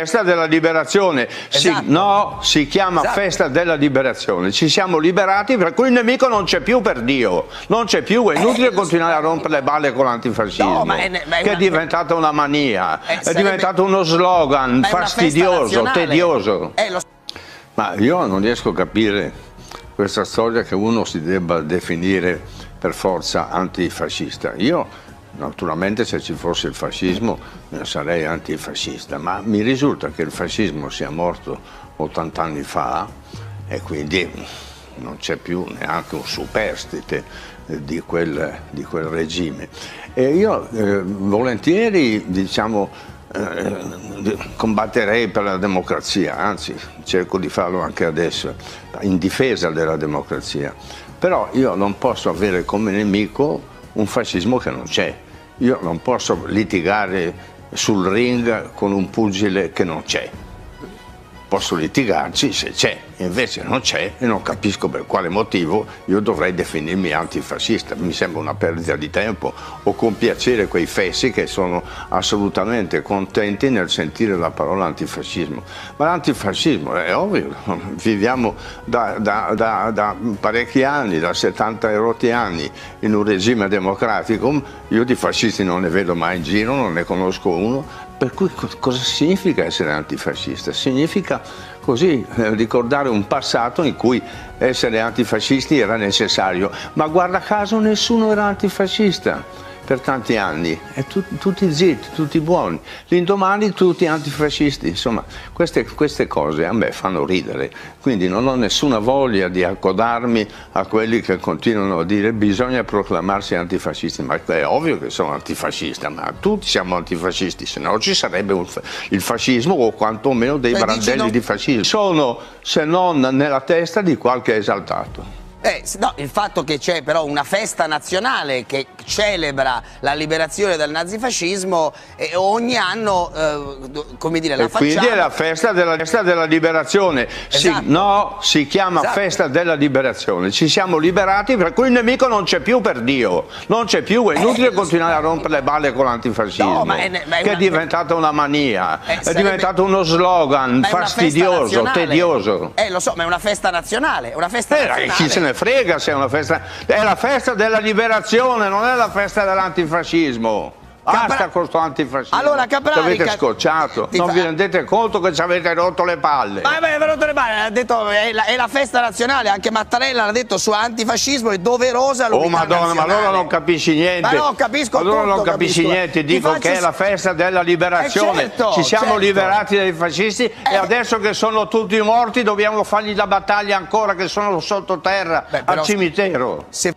Festa della liberazione, Esatto. si, no, si chiama Esatto. festa della liberazione, ci siamo liberati per cui il nemico non c'è più per Dio, non c'è più, è inutile Eh, continuare a rompere le balle con l'antifascismo, No, ma è- ma è che è diventata una mania, Eh, è sarebbe- diventato uno slogan fastidioso, tedioso. Eh, lo- Ma io non riesco a capire questa storia che uno si debba definire per forza antifascista. Io naturalmente se ci fosse il fascismo eh, sarei antifascista, ma mi risulta che il fascismo sia morto 80 anni fa e quindi non c'è più neanche un superstite eh, di quel, di quel regime. E io eh, volentieri diciamo eh, combatterei per la democrazia, anzi cerco di farlo anche adesso, in difesa della democrazia. Però io non posso avere come nemico un fascismo che non c'è. Io non posso litigare sul ring con un pugile che non c'è. Posso litigarci se c'è, invece non c'è e non capisco per quale motivo io dovrei definirmi antifascista. Mi sembra una perdita di tempo o compiacere quei fessi che sono assolutamente contenti nel sentire la parola antifascismo. Ma l'antifascismo è ovvio, viviamo da, da- da- da parecchi anni, da 70 erotti anni, in un regime democratico. Io di fascisti non ne vedo mai in giro, non ne conosco uno, per cui co- cosa significa essere antifascista? Significa così eh, ricordare un passato in cui essere antifascisti era necessario, ma guarda caso nessuno era antifascista per tanti anni, e tu- tutti zitti, tutti buoni, l'indomani tutti antifascisti, insomma queste, queste cose a me fanno ridere, quindi non ho nessuna voglia di accodarmi a quelli che continuano a dire bisogna proclamarsi antifascisti, ma è ovvio che sono antifascista, ma tutti siamo antifascisti, se no ci sarebbe un il fascismo o quantomeno dei Beh, brandelli no- di fascismo. Sono se non nella testa di qualche esaltato. eh, no, il fatto che c'è però una festa nazionale che celebra la liberazione dal nazifascismo e ogni anno, eh, come dire, la E quindi facciamo... è la festa della, festa della liberazione. Si- Esatto. no, si chiama Esatto. festa della liberazione. Ci siamo liberati per cui il nemico non c'è più per Dio. Non c'è più, è inutile Eh, continuare a rompere le balle con l'antifascismo. No, ma è- ma è che una- è diventata una mania, Eh, è sarebbe- diventato uno slogan fastidioso, tedioso. Eh, lo so, ma è una festa nazionale, una festa Eh, nazionale. chi se ne frega se è una festa. È la festa della liberazione, non è la festa dell'antifascismo. Basta Capra- con questo antifascismo. Allora, Caprari, Ci avete ca- scocciato. ti Non fa- vi rendete conto che ci avete rotto le palle. Ma è venuto le mani, ha detto è la, è la festa nazionale, anche Mattarella l'ha detto su antifascismo, è doverosa Oh l'unità madonna, ma nazionale. allora non capisci niente. Ma no, capisco Allora tutto, non capisci capisco. niente, dico faccio che è la festa della liberazione. Eh, certo, Ci siamo certo. liberati dai fascisti e Eh. adesso che sono tutti morti dobbiamo fargli la battaglia ancora che sono sottoterra Beh, però- al cimitero. Se